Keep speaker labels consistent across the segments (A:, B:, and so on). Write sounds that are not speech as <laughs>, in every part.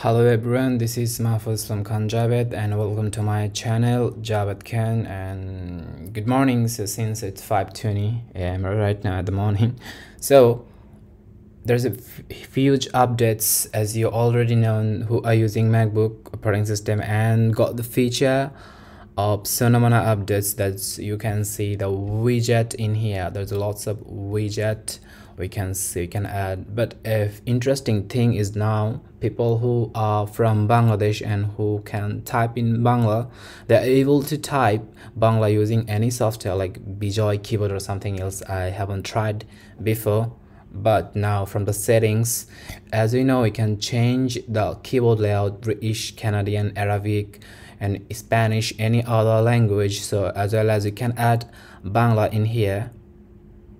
A: Hello everyone, this is Mahfuz from Khan Jabed and welcome to my channel Jabed Khan and good morning. So since it's 5:20 a.m. right now at the morning, <laughs> so there's a huge updates as you already know who are using MacBook operating system and got the feature of Sonomana updates that you can see the widget in here. There's lots of widget we can see we can add. But if interesting thing is now people who are from bangladesh and who can type in bangla they're able to type bangla using any software like bijoy keyboard or something else i haven't tried before. But now from the settings as you know we can change the keyboard layout british canadian arabic and spanish any other language. So as well as you can add bangla in here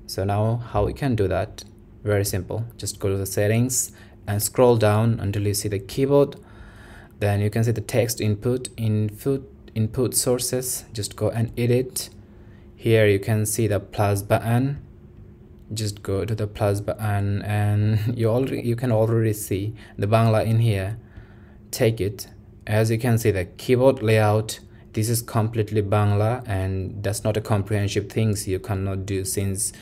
A: so now how we can do that? Very simple. Just go to the settings and scroll down until you see the keyboard. Then you can see the text input input input sources. Just go and edit. Here you can see the plus button. Just go to the plus button and <laughs> you already you can already see the bangla in here. Take it. As you can see the keyboard layout this is completely Bangla and that's not a comprehensive things you cannot do since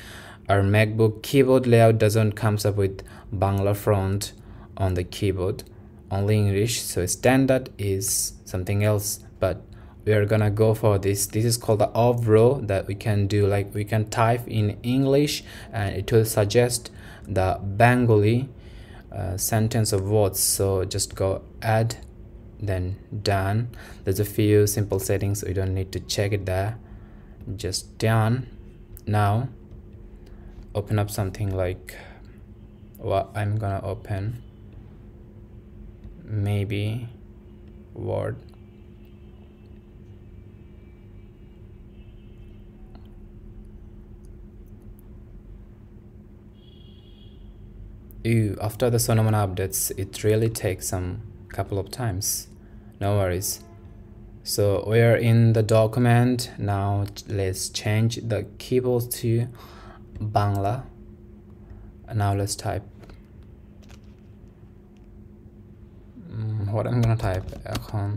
A: our MacBook keyboard layout doesn't comes up with Bangla font on the keyboard only English so standard is something else. But we are gonna go for this. This is called the Avro that we can do like we can type in English and it will suggest the Bengali uh, sentence of words. So just go add then done. There's a few simple settings so you don't need to check it there. Just done. Now open up something like what I'm gonna open. Maybe word. Ew, after the Sonomana updates, it really takes some couple of times no worries so we are in the document now let's change the keyboard to Bangla now let's type mm, what I'm gonna type এখন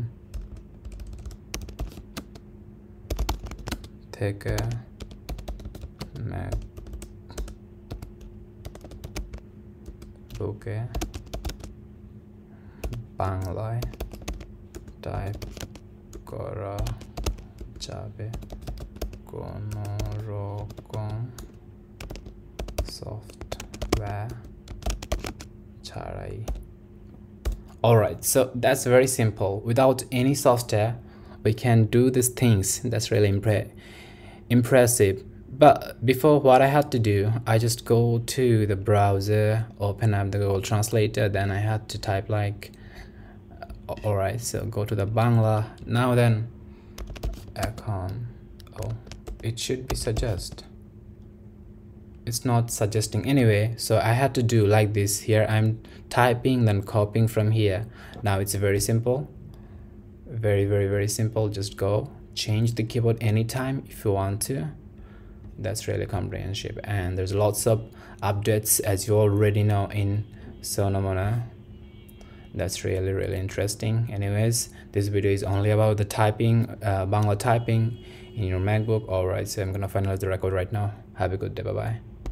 A: থেকে MacBook বাংলায় type করা যাবে কোনো রকম software ছাড়াই alright so that's very simple without any software we can do these things that's really impre impressive but before what I had to do I just go to the browser open up the Google Translator then I had to type like Oh, all right so go to the bangla. Now then icon oh it should be suggest. It's not suggesting anyway so i had to do like this. Here i'm typing then copying from here. Now it's very simple. Very very very simple. Just go change the keyboard anytime if you want to. That's really comprehensive. And there's lots of updates as you already know in sonomana that's really really interesting. Anyways this video is only about the typing uh, Bangla typing in your MacBook. Alright so I'm gonna finalize the record right now. Have a good day. Bye bye